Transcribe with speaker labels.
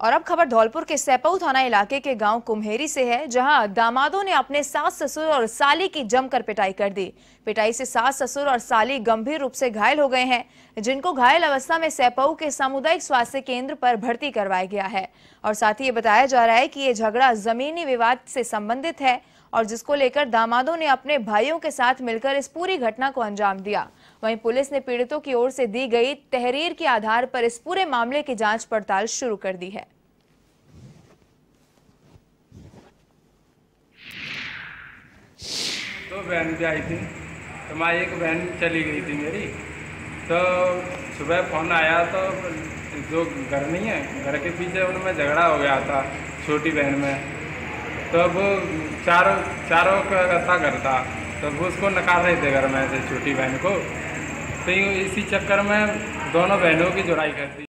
Speaker 1: और अब खबर धौलपुर के सैपऊ थाना इलाके के गाँव कुम्हेरी से है, जहाँ दामादों ने अपने सास ससुर और साली की जमकर पिटाई कर दी। पिटाई से सास ससुर और साली गंभीर रूप से घायल हो गए हैं, जिनको घायल अवस्था में सैपऊ के सामुदायिक स्वास्थ्य केंद्र पर भर्ती करवाया गया है। और साथ ही ये बताया जा रहा है कि ये झगड़ा जमीनी विवाद से संबंधित है और जिसको लेकर दामादों ने अपने भाइयों के साथ मिलकर इस पूरी घटना को अंजाम दिया। वहीं पुलिस ने पीड़ितों की ओर से दी गई तहरीर के आधार पर इस पूरे मामले की जाँच पड़ताल शुरू कर दी है।
Speaker 2: तो बहन भी आई थी। तो मैं एक बहन चली गई थी मेरी। तो सुबह फ़ोन आया तो जो घर नहीं है, घर के पीछे उनमें झगड़ा हो गया था, छोटी बहन में। तो अब चारों चारों का घर था। तो वो उसको नकार रहे थे घर में से, छोटी बहन को। तो इसी चक्कर में दोनों बहनों की जुड़ाई कर दी।